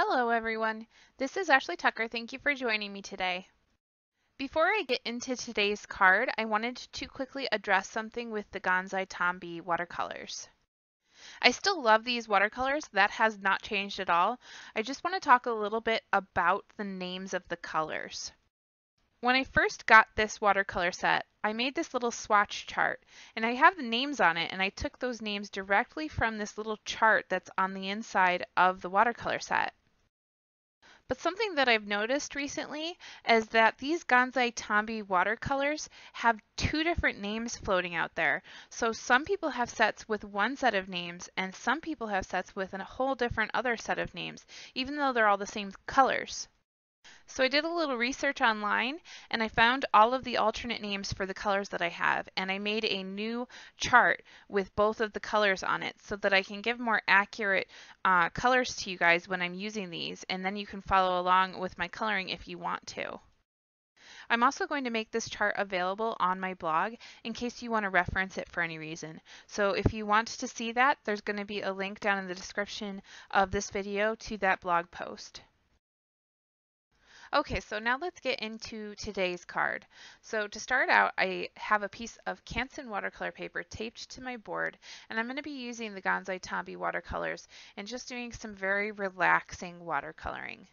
Hello everyone, this is Ashley Tucker. Thank you for joining me today. Before I get into today's card, I wanted to quickly address something with the Gansai Tambi watercolors. I still love these watercolors, that has not changed at all. I just want to talk a little bit about the names of the colors. When I first got this watercolor set, I made this little swatch chart and I have the names on it and I took those names directly from this little chart that's on the inside of the watercolor set. But something that I've noticed recently is that these Gansai Tambi watercolors have two different names floating out there. So some people have sets with one set of names and some people have sets with a whole different other set of names, even though they're all the same colors. So I did a little research online and I found all of the alternate names for the colors that I have and I made a new chart with both of the colors on it so that I can give more accurate uh, colors to you guys when I'm using these and then you can follow along with my coloring if you want to. I'm also going to make this chart available on my blog in case you want to reference it for any reason. So if you want to see that, there's going to be a link down in the description of this video to that blog post. Okay, so now let's get into today's card. So to start out, I have a piece of Canson watercolor paper taped to my board, and I'm going to be using the Gansai Tambi watercolors and just doing some very relaxing watercoloring.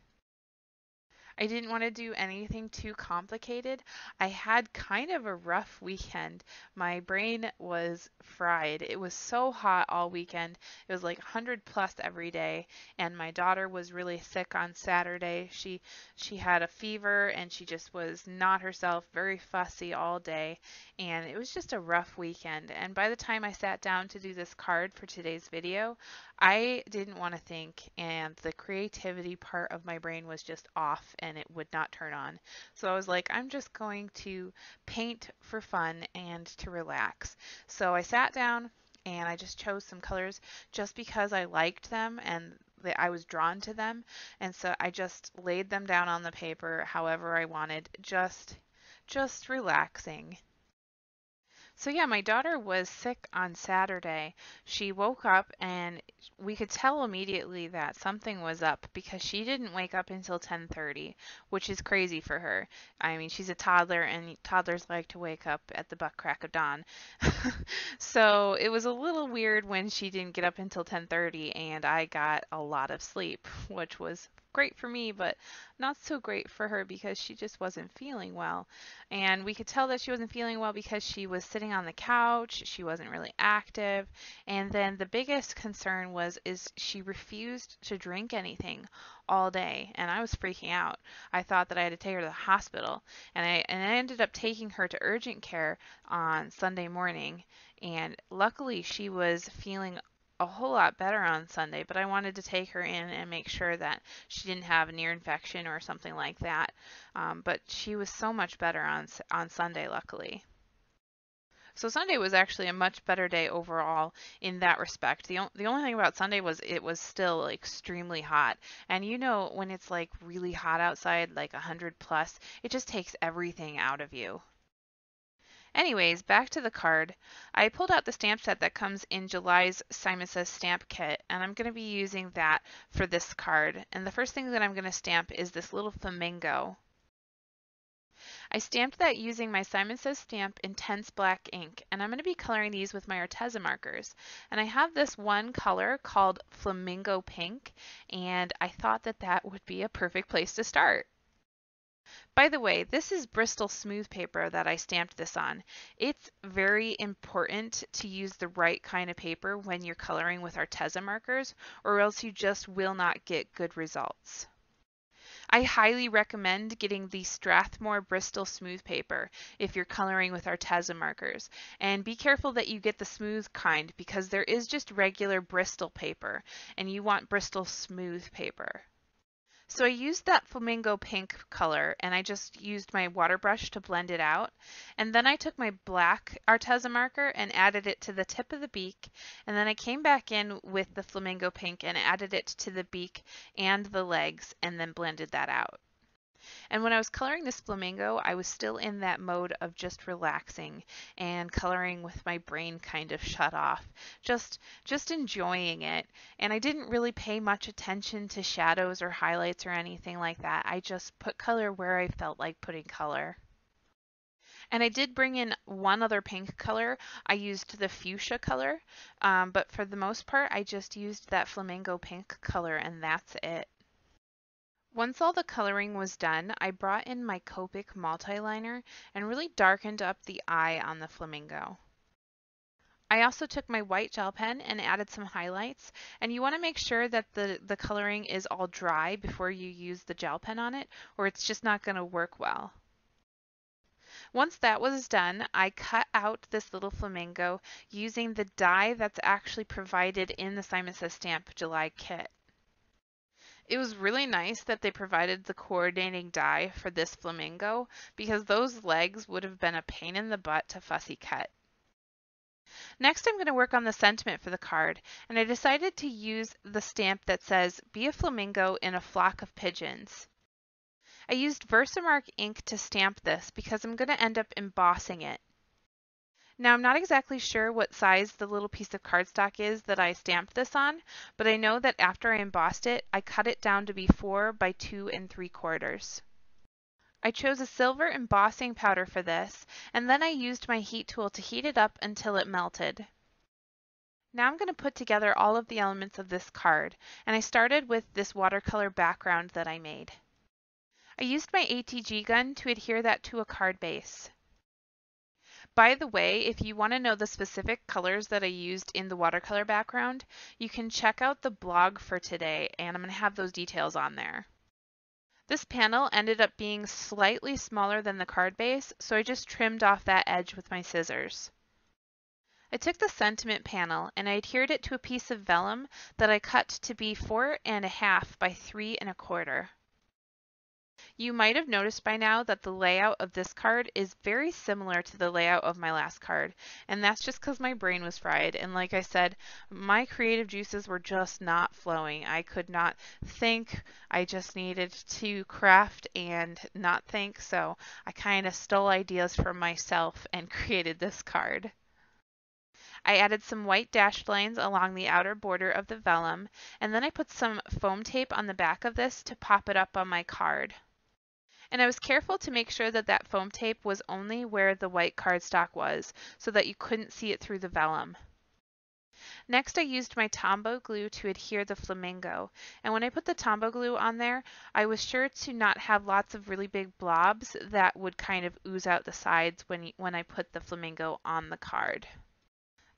I didn't want to do anything too complicated. I had kind of a rough weekend. My brain was fried. It was so hot all weekend. It was like 100 plus every day and my daughter was really sick on Saturday. She she had a fever and she just was not herself, very fussy all day and it was just a rough weekend. And by the time I sat down to do this card for today's video, I didn't want to think and the creativity part of my brain was just off and it would not turn on. So I was like, I'm just going to paint for fun and to relax. So I sat down and I just chose some colors just because I liked them and that I was drawn to them. And so I just laid them down on the paper however I wanted, just just relaxing. So yeah, my daughter was sick on Saturday. She woke up and we could tell immediately that something was up because she didn't wake up until 10:30, which is crazy for her. I mean, she's a toddler and toddlers like to wake up at the buck crack of dawn. so, it was a little weird when she didn't get up until 10:30 and I got a lot of sleep, which was great for me, but not so great for her because she just wasn't feeling well. And we could tell that she wasn't feeling well because she was sitting on the couch, she wasn't really active, and then the biggest concern was is she refused to drink anything all day and I was freaking out. I thought that I had to take her to the hospital and I and I ended up taking her to urgent care on Sunday morning and luckily she was feeling a whole lot better on Sunday, but I wanted to take her in and make sure that she didn't have an ear infection or something like that. Um, but she was so much better on on Sunday, luckily. So Sunday was actually a much better day overall in that respect. The, the only thing about Sunday was it was still extremely hot. And you know, when it's like really hot outside, like 100 plus, it just takes everything out of you. Anyways, back to the card. I pulled out the stamp set that comes in July's Simon Says stamp kit, and I'm going to be using that for this card. And the first thing that I'm going to stamp is this little flamingo. I stamped that using my Simon Says stamp Intense Black ink, and I'm going to be coloring these with my Arteza markers. And I have this one color called Flamingo Pink, and I thought that that would be a perfect place to start. By the way, this is Bristol smooth paper that I stamped this on. It's very important to use the right kind of paper when you're coloring with Arteza markers or else you just will not get good results. I highly recommend getting the Strathmore Bristol smooth paper if you're coloring with Arteza markers. And be careful that you get the smooth kind because there is just regular Bristol paper and you want Bristol smooth paper. So I used that flamingo pink color and I just used my water brush to blend it out. And then I took my black Arteza marker and added it to the tip of the beak. And then I came back in with the flamingo pink and added it to the beak and the legs and then blended that out. And when I was coloring this flamingo, I was still in that mode of just relaxing and coloring with my brain kind of shut off, just just enjoying it. And I didn't really pay much attention to shadows or highlights or anything like that. I just put color where I felt like putting color. And I did bring in one other pink color. I used the fuchsia color, um, but for the most part, I just used that flamingo pink color and that's it. Once all the coloring was done, I brought in my Copic multiliner and really darkened up the eye on the flamingo. I also took my white gel pen and added some highlights and you want to make sure that the, the coloring is all dry before you use the gel pen on it or it's just not going to work well. Once that was done, I cut out this little flamingo using the die that's actually provided in the Simon Says Stamp July kit. It was really nice that they provided the coordinating die for this flamingo because those legs would have been a pain in the butt to fussy cut. Next, I'm going to work on the sentiment for the card, and I decided to use the stamp that says, be a flamingo in a flock of pigeons. I used Versamark ink to stamp this because I'm going to end up embossing it. Now I'm not exactly sure what size the little piece of cardstock is that I stamped this on, but I know that after I embossed it, I cut it down to be 4 by 2 and 3 quarters. I chose a silver embossing powder for this, and then I used my heat tool to heat it up until it melted. Now I'm going to put together all of the elements of this card, and I started with this watercolor background that I made. I used my ATG gun to adhere that to a card base. By the way, if you want to know the specific colors that I used in the watercolor background, you can check out the blog for today and I'm going to have those details on there. This panel ended up being slightly smaller than the card base, so I just trimmed off that edge with my scissors. I took the sentiment panel and I adhered it to a piece of vellum that I cut to be four and a half by three and a quarter. You might have noticed by now that the layout of this card is very similar to the layout of my last card, and that's just because my brain was fried. And like I said, my creative juices were just not flowing. I could not think. I just needed to craft and not think, so I kind of stole ideas from myself and created this card. I added some white dashed lines along the outer border of the vellum, and then I put some foam tape on the back of this to pop it up on my card. And I was careful to make sure that that foam tape was only where the white cardstock was so that you couldn't see it through the vellum. Next I used my Tombow glue to adhere the flamingo, and when I put the Tombow glue on there, I was sure to not have lots of really big blobs that would kind of ooze out the sides when, when I put the flamingo on the card.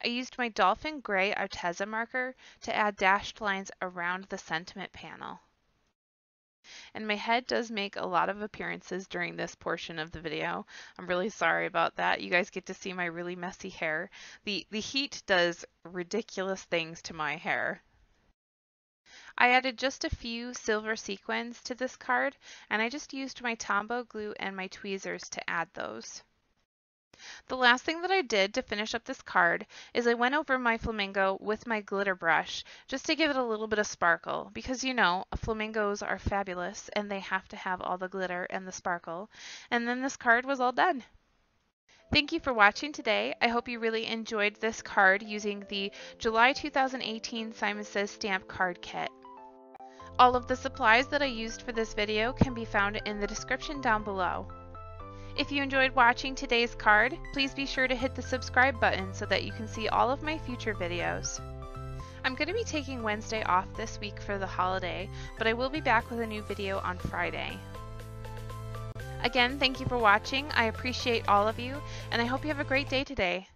I used my Dolphin Gray Arteza marker to add dashed lines around the sentiment panel. And my head does make a lot of appearances during this portion of the video. I'm really sorry about that. You guys get to see my really messy hair. The, the heat does ridiculous things to my hair. I added just a few silver sequins to this card, and I just used my Tombow glue and my tweezers to add those. The last thing that I did to finish up this card is I went over my flamingo with my glitter brush just to give it a little bit of sparkle because you know flamingos are fabulous and they have to have all the glitter and the sparkle and then this card was all done. Thank you for watching today. I hope you really enjoyed this card using the July 2018 Simon Says Stamp Card Kit. All of the supplies that I used for this video can be found in the description down below. If you enjoyed watching today's card, please be sure to hit the subscribe button so that you can see all of my future videos. I'm going to be taking Wednesday off this week for the holiday, but I will be back with a new video on Friday. Again, thank you for watching. I appreciate all of you, and I hope you have a great day today.